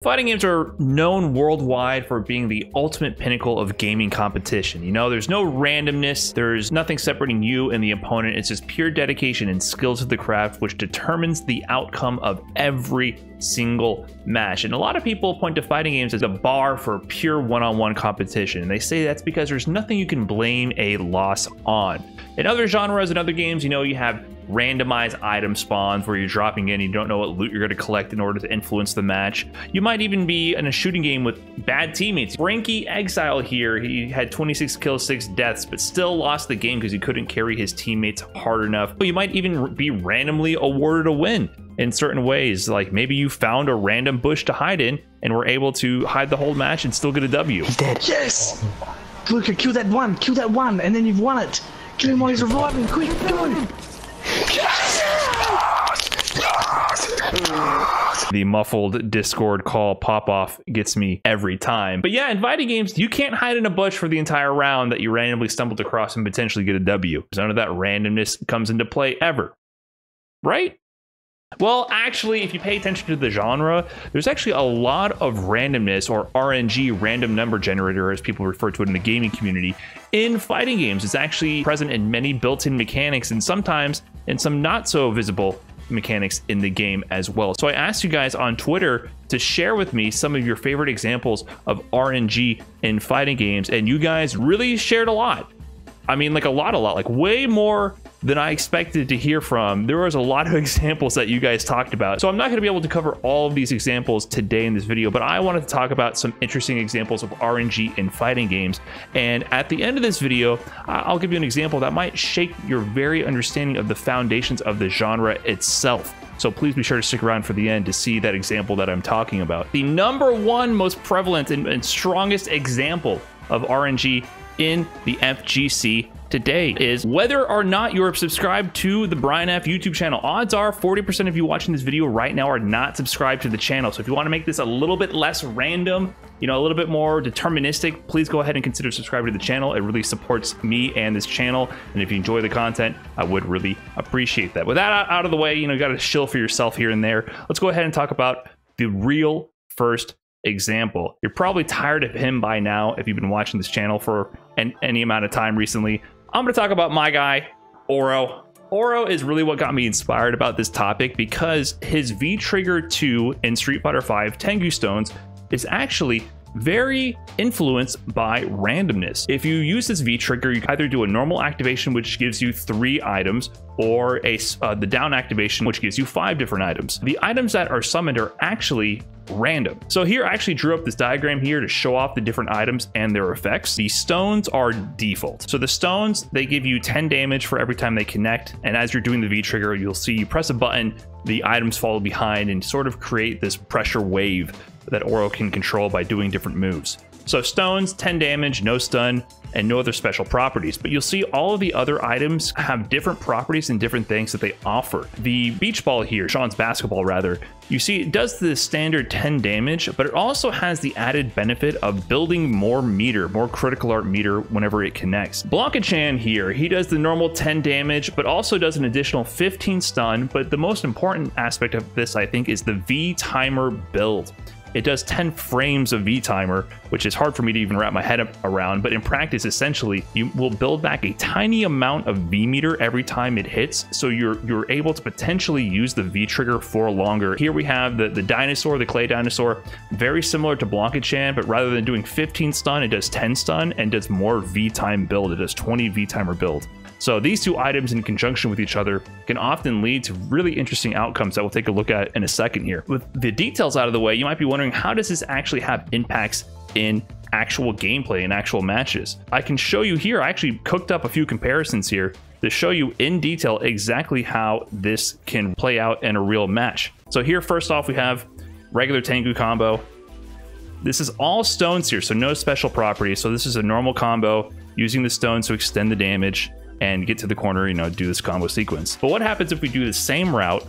Fighting games are known worldwide for being the ultimate pinnacle of gaming competition. You know, there's no randomness, there's nothing separating you and the opponent. It's just pure dedication and skill to the craft, which determines the outcome of every single match. And a lot of people point to fighting games as a bar for pure one on one competition. And they say that's because there's nothing you can blame a loss on. In other genres and other games, you know, you have randomized item spawns where you're dropping in, you don't know what loot you're going to collect in order to influence the match. You might even be in a shooting game with bad teammates. Frankie Exile here, he had 26 kills, 6 deaths, but still lost the game because he couldn't carry his teammates hard enough. But you might even be randomly awarded a win in certain ways. Like maybe you found a random bush to hide in and were able to hide the whole match and still get a W. He's dead. Yes! Luca, kill that one, kill that one, and then you've won it. While he's reviving, quick, go! The muffled Discord call pop off gets me every time. But yeah, in fighting games, you can't hide in a bush for the entire round that you randomly stumbled across and potentially get a W. None of that randomness comes into play ever. Right? Well, actually, if you pay attention to the genre, there's actually a lot of randomness or RNG, random number generator, as people refer to it in the gaming community, in fighting games. It's actually present in many built in mechanics and sometimes in some not so visible mechanics in the game as well. So I asked you guys on Twitter to share with me some of your favorite examples of RNG in fighting games, and you guys really shared a lot. I mean, like a lot, a lot, like way more than I expected to hear from. There was a lot of examples that you guys talked about. So I'm not going to be able to cover all of these examples today in this video, but I wanted to talk about some interesting examples of RNG in fighting games. And at the end of this video, I'll give you an example that might shake your very understanding of the foundations of the genre itself. So please be sure to stick around for the end to see that example that I'm talking about. The number one most prevalent and, and strongest example of RNG in the FGC today is whether or not you're subscribed to the Brian F YouTube channel. Odds are 40% of you watching this video right now are not subscribed to the channel. So if you want to make this a little bit less random, you know, a little bit more deterministic, please go ahead and consider subscribing to the channel. It really supports me and this channel. And if you enjoy the content, I would really appreciate that. With that out of the way, you know, you got to shill for yourself here and there. Let's go ahead and talk about the real first example. You're probably tired of him by now if you've been watching this channel for an, any amount of time recently. I'm going to talk about my guy, Oro. Oro is really what got me inspired about this topic because his V Trigger 2 in Street Fighter V Tengu Stones is actually very influenced by randomness. If you use this V trigger, you either do a normal activation, which gives you three items, or a uh, the down activation, which gives you five different items. The items that are summoned are actually random. So here I actually drew up this diagram here to show off the different items and their effects. The stones are default. So the stones, they give you 10 damage for every time they connect. And as you're doing the V trigger, you'll see you press a button, the items follow behind and sort of create this pressure wave that Oro can control by doing different moves. So stones, 10 damage, no stun, and no other special properties. But you'll see all of the other items have different properties and different things that they offer. The beach ball here, Sean's basketball rather, you see it does the standard 10 damage, but it also has the added benefit of building more meter, more critical art meter whenever it connects. Blanka Chan here, he does the normal 10 damage, but also does an additional 15 stun. But the most important aspect of this, I think, is the V timer build. It does 10 frames of V timer, which is hard for me to even wrap my head around, but in practice, essentially, you will build back a tiny amount of V meter every time it hits, so you're you're able to potentially use the V trigger for longer. Here we have the, the dinosaur, the clay dinosaur, very similar to Blanka Chan, but rather than doing 15 stun, it does 10 stun and does more V time build. It does 20 V timer build. So these two items in conjunction with each other can often lead to really interesting outcomes that we'll take a look at in a second here. With the details out of the way, you might be wondering how does this actually have impacts in actual gameplay and actual matches? I can show you here, I actually cooked up a few comparisons here to show you in detail exactly how this can play out in a real match. So here, first off, we have regular Tengu combo. This is all stones here, so no special properties. So this is a normal combo using the stones to extend the damage and get to the corner, you know, do this combo sequence. But what happens if we do the same route,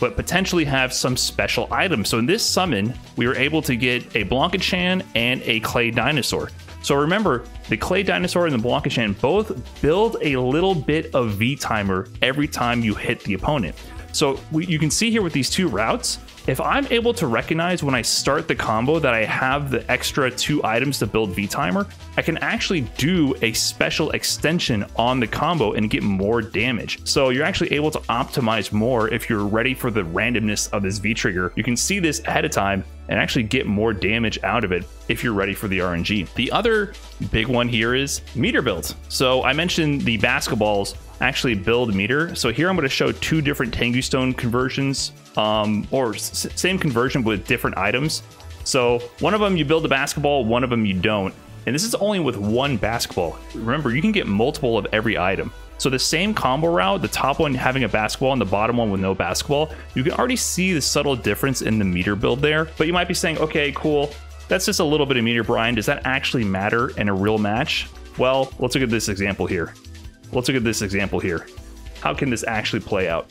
but potentially have some special items? So in this summon, we were able to get a Blanka Chan and a Clay Dinosaur. So remember, the Clay Dinosaur and the Blanka Chan both build a little bit of V timer every time you hit the opponent. So we, you can see here with these two routes, if I'm able to recognize when I start the combo that I have the extra two items to build V timer, I can actually do a special extension on the combo and get more damage. So you're actually able to optimize more if you're ready for the randomness of this V trigger. You can see this ahead of time and actually get more damage out of it if you're ready for the RNG. The other big one here is meter builds. So I mentioned the basketballs actually build meter. So here I'm going to show two different Tengu Stone conversions, um, or same conversion with different items. So one of them you build a basketball, one of them you don't. And this is only with one basketball. Remember, you can get multiple of every item. So the same combo route, the top one having a basketball and the bottom one with no basketball, you can already see the subtle difference in the meter build there. But you might be saying, okay, cool, that's just a little bit of meter, Brian. Does that actually matter in a real match? Well, let's look at this example here. Let's look at this example here. How can this actually play out?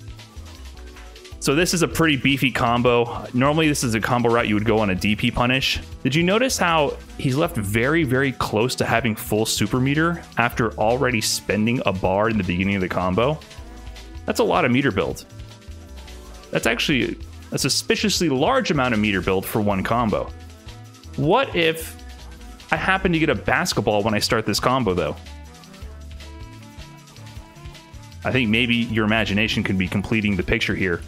So this is a pretty beefy combo. Normally this is a combo route you would go on a DP punish. Did you notice how he's left very, very close to having full super meter after already spending a bar in the beginning of the combo? That's a lot of meter build. That's actually a suspiciously large amount of meter build for one combo. What if I happen to get a basketball when I start this combo though? I think maybe your imagination could be completing the picture here.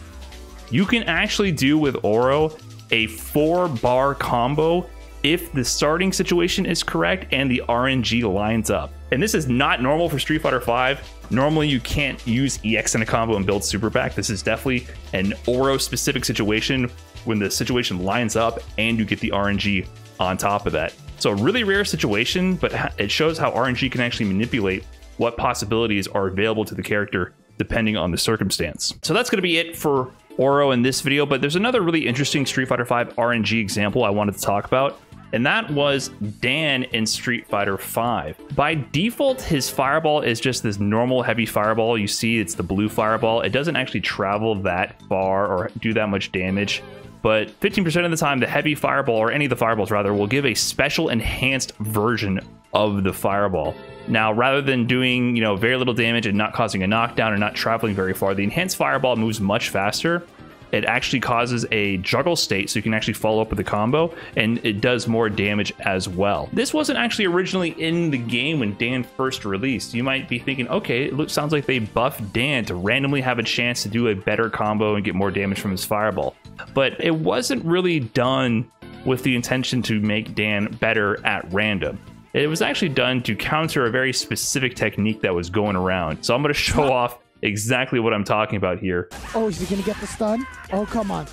You can actually do with Oro a four bar combo if the starting situation is correct and the RNG lines up. And this is not normal for Street Fighter V. Normally, you can't use EX in a combo and build super back. This is definitely an Oro specific situation when the situation lines up and you get the RNG on top of that. So, a really rare situation, but it shows how RNG can actually manipulate what possibilities are available to the character depending on the circumstance. So that's going to be it for Oro in this video, but there's another really interesting Street Fighter V RNG example I wanted to talk about, and that was Dan in Street Fighter V. By default, his fireball is just this normal heavy fireball. You see it's the blue fireball. It doesn't actually travel that far or do that much damage but 15% of the time, the heavy fireball, or any of the fireballs rather, will give a special enhanced version of the fireball. Now, rather than doing, you know, very little damage and not causing a knockdown or not traveling very far, the enhanced fireball moves much faster. It actually causes a juggle state, so you can actually follow up with a combo, and it does more damage as well. This wasn't actually originally in the game when Dan first released. You might be thinking, okay, it looks, sounds like they buffed Dan to randomly have a chance to do a better combo and get more damage from his fireball. But it wasn't really done with the intention to make Dan better at random. It was actually done to counter a very specific technique that was going around. So I'm going to show off exactly what I'm talking about here. Oh, is he going to get the stun? Oh, come on.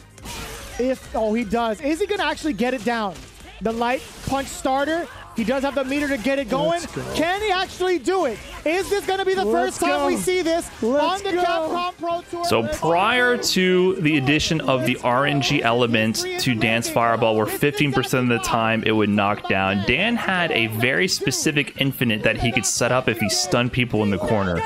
If, oh, he does. Is he going to actually get it down? The light punch starter he does have the meter to get it going. Go. Can he actually do it? Is this going to be the Let's first go. time we see this Let's on the go. Capcom Pro Tour? So prior to the addition of the RNG element to Dan's Fireball, where 15% of the time it would knock down, Dan had a very specific infinite that he could set up if he stunned people in the corner.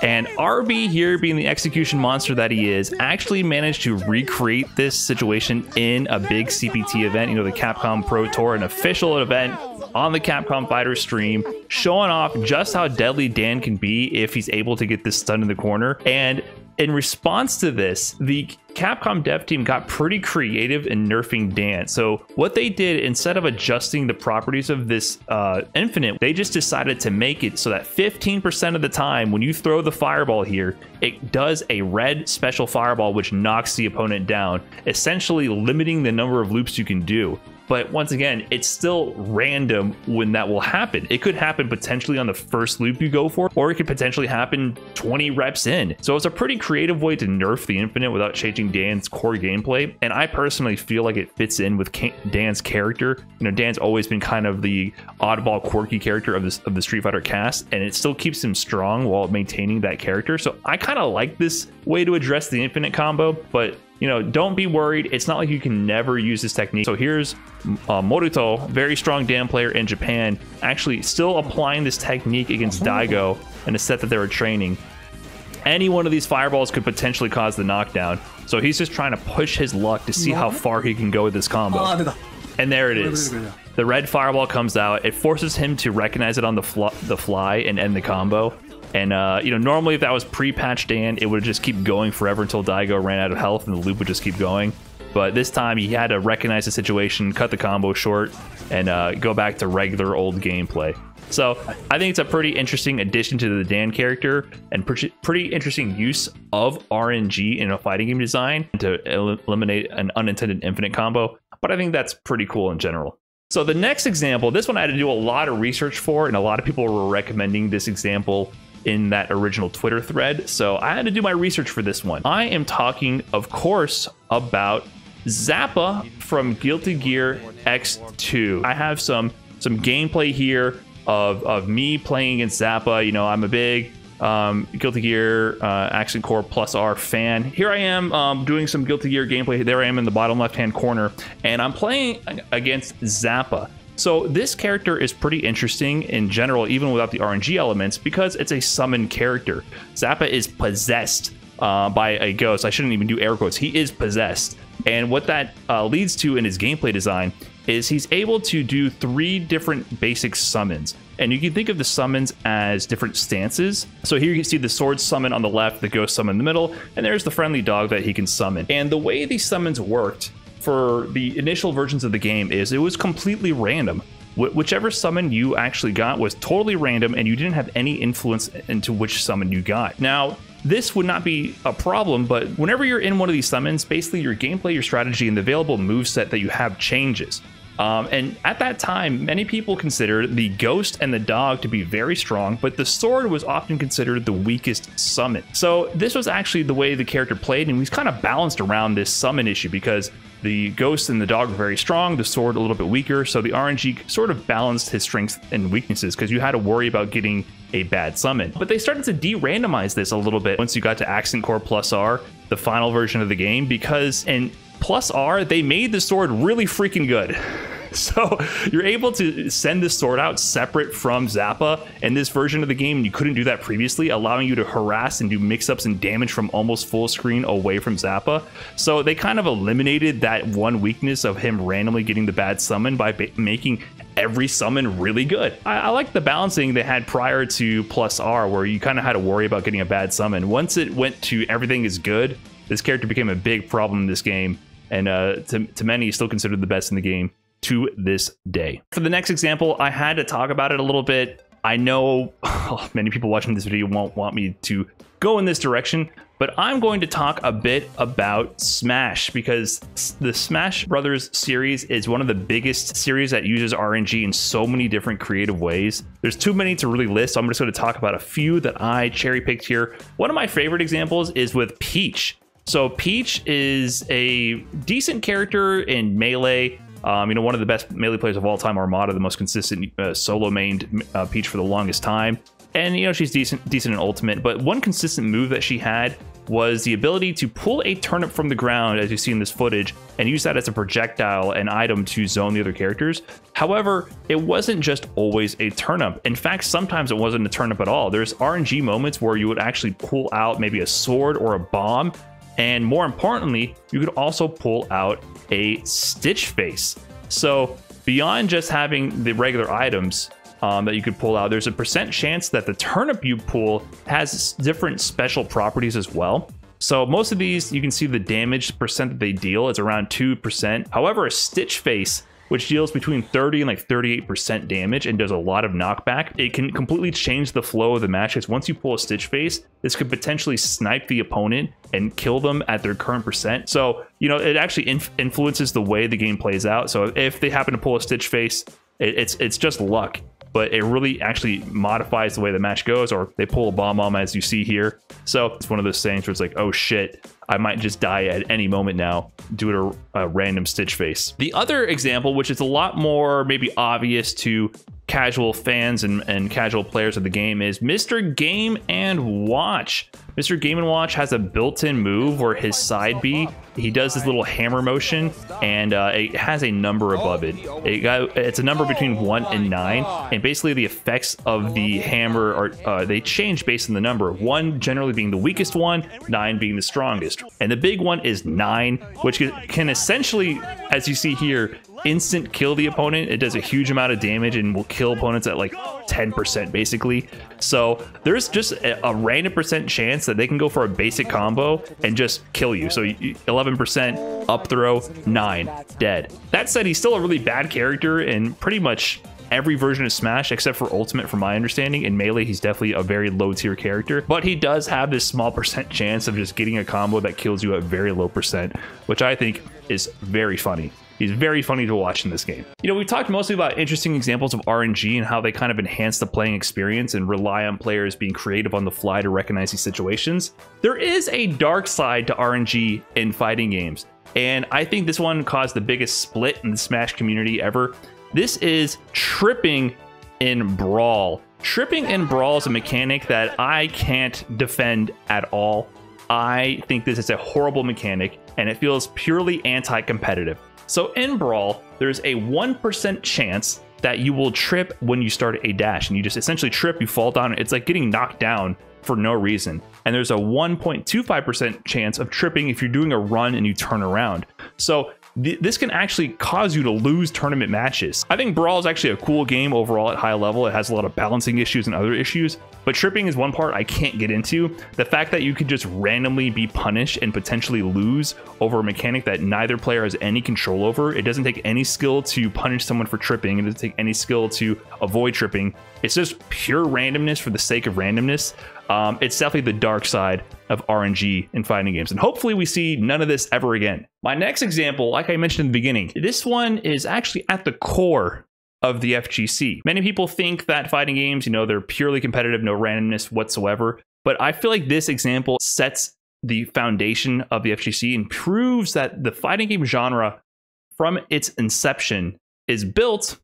And RB here, being the execution monster that he is, actually managed to recreate this situation in a big CPT event, you know, the Capcom Pro Tour, an official event on the Capcom Fighter stream, showing off just how deadly Dan can be if he's able to get this stun in the corner. And in response to this, the Capcom dev team got pretty creative in nerfing Dan. So what they did, instead of adjusting the properties of this uh, Infinite, they just decided to make it so that 15% of the time when you throw the fireball here, it does a red special fireball which knocks the opponent down, essentially limiting the number of loops you can do. But once again, it's still random when that will happen. It could happen potentially on the first loop you go for, or it could potentially happen 20 reps in. So it's a pretty creative way to nerf the Infinite without changing Dan's core gameplay. And I personally feel like it fits in with Dan's character. You know, Dan's always been kind of the oddball, quirky character of this of the Street Fighter cast, and it still keeps him strong while maintaining that character. So I kind of like this way to address the Infinite combo, but you know, don't be worried. It's not like you can never use this technique. So here's uh, Moruto, very strong Dan player in Japan, actually still applying this technique against Daigo in a set that they were training. Any one of these fireballs could potentially cause the knockdown. So he's just trying to push his luck to see how far he can go with this combo. And there it is. The red fireball comes out. It forces him to recognize it on the, fl the fly and end the combo. And uh, you know, normally if that was pre-patch Dan, it would just keep going forever until Daigo ran out of health and the loop would just keep going. but this time he had to recognize the situation, cut the combo short, and uh, go back to regular old gameplay. So I think it's a pretty interesting addition to the Dan character and pretty, pretty interesting use of RNG in a fighting game design to el- eliminate an unintended infinite combo. But I think that's pretty cool in general. So the next example, this one I had to do a lot of research for, and a lot of people were recommending this example in that original Twitter thread. So I had to do my research for this one. I am talking, of course, about Zappa from Guilty Gear X2. I have some some gameplay here of, of me playing against Zappa. You know, I'm a big um, Guilty Gear uh, Accent Core Plus R fan. Here I am um, doing some Guilty Gear gameplay. There I am in the bottom left hand corner, and I'm playing against Zappa. So this character is pretty interesting in general, even without the RNG elements, because it's a summon character. Zappa is possessed uh, by a ghost. I shouldn't even do air quotes. He is possessed. And what that uh, leads to in his gameplay design is he's able to do three different basic summons. And you can think of the summons as different stances. So here you can see the sword summon on the left, the ghost summon in the middle, and there's the friendly dog that he can summon. And the way these summons worked for the initial versions of the game is it was completely random. Wh- whichever summon you actually got was totally random and you didn't have any influence into which summon you got. Now, this would not be a problem, but whenever you're in one of these summons, basically your gameplay, your strategy, and the available move set that you have changes. Um, and at that time, many people considered the ghost and the dog to be very strong, but the sword was often considered the weakest summon. So this was actually the way the character played, and we kind of balanced around this summon issue because the ghost and the dog were very strong, the sword a little bit weaker. So the RNG sort of balanced his strengths and weaknesses because you had to worry about getting a bad summon. But they started to de-randomize this a little bit once you got to Accent Core Plus R, the final version of the game, because in Plus R, they made the sword really freaking good. So you're able to send this sword out separate from Zappa in this version of the game. You couldn't do that previously, allowing you to harass and do mix-ups and damage from almost full screen away from Zappa. So they kind of eliminated that one weakness of him randomly getting the bad summon by making every summon really good. I, I like the balancing they had prior to Plus R, where you kind of had to worry about getting a bad summon. Once it went to everything is good, this character became a big problem in this game, and uh, to, to many, still considered the best in the game to this day. For the next example, I had to talk about it a little bit. I know oh, many people watching this video won't want me to go in this direction, but I'm going to talk a bit about Smash because the Smash Brothers series is one of the biggest series that uses RNG in so many different creative ways. There's too many to really list, so I'm just going to talk about a few that I cherry picked here. One of my favorite examples is with Peach. So Peach is a decent character in Melee. Um, you know, one of the best melee players of all time, Armada, the most consistent uh, solo mained uh, Peach for the longest time. And you know, she's decent, decent in Ultimate. But one consistent move that she had was the ability to pull a turnip from the ground, as you see in this footage, and use that as a projectile and item to zone the other characters. However, it wasn't just always a turnip. In fact, sometimes it wasn't a turnip at all. There's RNG moments where you would actually pull out maybe a sword or a bomb and more importantly, you could also pull out a stitch face. So beyond just having the regular items um, that you could pull out, there's a percent chance that the turnip you pull has different special properties as well. So most of these, you can see the damage percent that they deal is around 2%. However, a stitch face which deals between 30 and like 38% damage and does a lot of knockback. It can completely change the flow of the match because once you pull a Stitch Face, this could potentially snipe the opponent and kill them at their current percent. So, you know, it actually inf- influences the way the game plays out. So if they happen to pull a Stitch Face, it, it's it's just luck but it really actually modifies the way the match goes, or they pull a Bob-omb as you see here. So it's one of those things where it's like, oh shit, I might just die at any moment now due to a random stitch face. The other example, which is a lot more maybe obvious to casual fans and, and casual players of the game, is Mr. Game and Watch. Mr. Game & Watch has a built-in move where his side B, he does this little hammer motion, and uh, it has a number above it. it got, it's a number between 1 and 9, and basically the effects of the hammer, are uh, they change based on the number. 1 generally being the weakest one, 9 being the strongest. And the big one is 9, which can essentially, as you see here, instant kill the opponent. It does a huge amount of damage and will kill opponents at like 10% basically. So there's just a, a random percent chance that they can go for a basic combo and just kill you. So 11% up throw, 9 dead. That said, he's still a really bad character and pretty much every version of Smash except for Ultimate, from my understanding. In Melee, he's definitely a very low tier character, but he does have this small percent chance of just getting a combo that kills you at very low percent, which I think is very funny. He's very funny to watch in this game. You know, we've talked mostly about interesting examples of RNG and how they kind of enhance the playing experience and rely on players being creative on the fly to recognize these situations. There is a dark side to RNG in fighting games, and I think this one caused the biggest split in the Smash community ever. This is tripping in Brawl. Tripping in Brawl is a mechanic that I can't defend at all. I think this is a horrible mechanic and it feels purely anti competitive. So in Brawl, there's a 1% chance that you will trip when you start a dash and you just essentially trip, you fall down. It's like getting knocked down for no reason. And there's a 1.25% chance of tripping if you're doing a run and you turn around. So th- this can actually cause you to lose tournament matches. I think Brawl is actually a cool game overall at high level. It has a lot of balancing issues and other issues, but tripping is one part I can't get into. The fact that you could just randomly be punished and potentially lose over a mechanic that neither player has any control over. It doesn't take any skill to punish someone for tripping. It doesn't take any skill to avoid tripping. It's just pure randomness for the sake of randomness. Um, it's definitely the dark side of RNG in fighting games. And hopefully we see none of this ever again. My next example, like I mentioned in the beginning, this one is actually at the core of the FGC. Many people think that fighting games, you know, they're purely competitive, no randomness whatsoever. But I feel like this example sets the foundation of the FGC and proves that the fighting game genre from its inception is built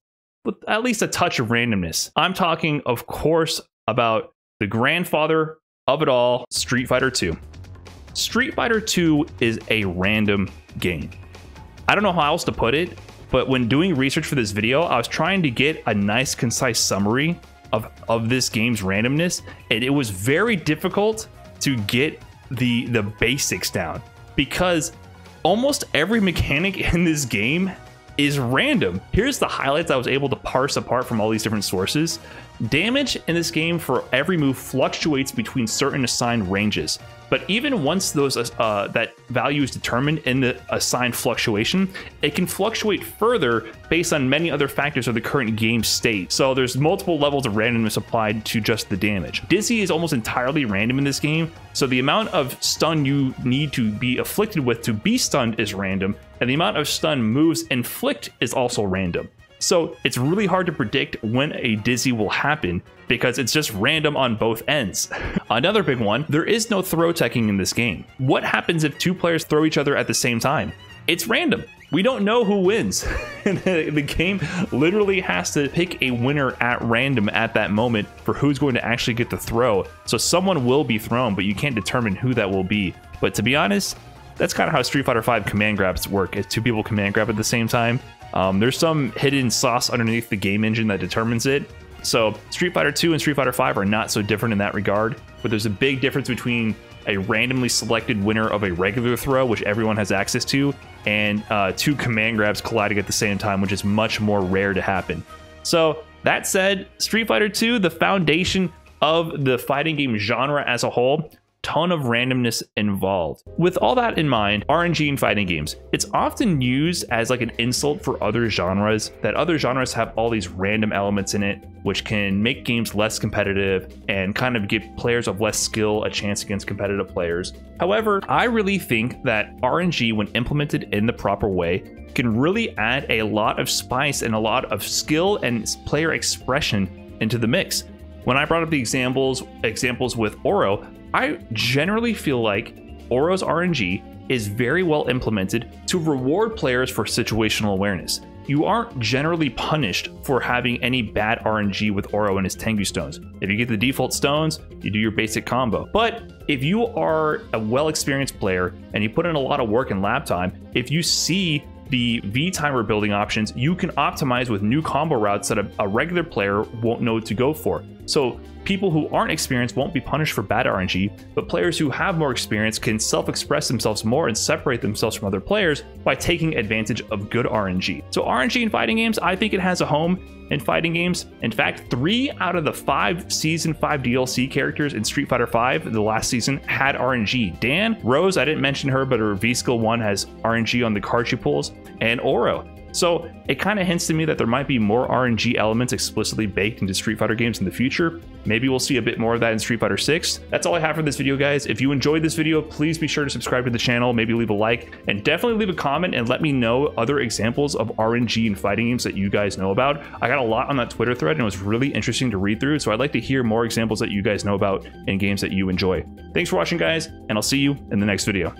with at least a touch of randomness. I'm talking, of course, about the grandfather of it all, Street Fighter 2. Street Fighter 2 is a random game. I don't know how else to put it, but when doing research for this video, I was trying to get a nice, concise summary of, of this game's randomness, and it was very difficult to get the the basics down because almost every mechanic in this game is random. Here's the highlights I was able to parse apart from all these different sources. Damage in this game for every move fluctuates between certain assigned ranges. But even once those uh, that value is determined in the assigned fluctuation, it can fluctuate further based on many other factors of the current game state. So there's multiple levels of randomness applied to just the damage. Dizzy is almost entirely random in this game, so the amount of stun you need to be afflicted with to be stunned is random, and the amount of stun moves inflict is also random. So it's really hard to predict when a dizzy will happen because it's just random on both ends. Another big one, there is no throw teching in this game. What happens if two players throw each other at the same time? It's random. We don't know who wins. the game literally has to pick a winner at random at that moment for who's going to actually get the throw. So someone will be thrown, but you can't determine who that will be. But to be honest, that's kind of how Street Fighter V command grabs work. Is two people command grab at the same time. Um, there's some hidden sauce underneath the game engine that determines it. So Street Fighter 2 and Street Fighter 5 are not so different in that regard, but there's a big difference between a randomly selected winner of a regular throw, which everyone has access to, and uh, two command grabs colliding at the same time, which is much more rare to happen. So that said, Street Fighter 2, the foundation of the fighting game genre as a whole, ton of randomness involved. With all that in mind, RNG in fighting games, it's often used as like an insult for other genres, that other genres have all these random elements in it, which can make games less competitive and kind of give players of less skill a chance against competitive players. However, I really think that RNG, when implemented in the proper way, can really add a lot of spice and a lot of skill and player expression into the mix. When I brought up the examples examples with Oro, I generally feel like Oro's RNG is very well implemented to reward players for situational awareness. You aren't generally punished for having any bad RNG with Oro and his Tengu stones. If you get the default stones, you do your basic combo. But if you are a well experienced player and you put in a lot of work and lap time, if you see the V timer building options, you can optimize with new combo routes that a, a regular player won't know to go for. So people who aren't experienced won't be punished for bad RNG, but players who have more experience can self express themselves more and separate themselves from other players by taking advantage of good RNG. So, RNG in fighting games, I think it has a home in fighting games. In fact, three out of the five Season 5 DLC characters in Street Fighter V, the last season, had RNG. Dan, Rose, I didn't mention her, but her V Skill 1 has RNG on the card she pulls, and Oro. So it kind of hints to me that there might be more RNG elements explicitly baked into Street Fighter games in the future. Maybe we'll see a bit more of that in Street Fighter 6. That's all I have for this video, guys. If you enjoyed this video, please be sure to subscribe to the channel, maybe leave a like, and definitely leave a comment and let me know other examples of RNG in fighting games that you guys know about. I got a lot on that Twitter thread and it was really interesting to read through, so I'd like to hear more examples that you guys know about in games that you enjoy. Thanks for watching, guys, and I'll see you in the next video.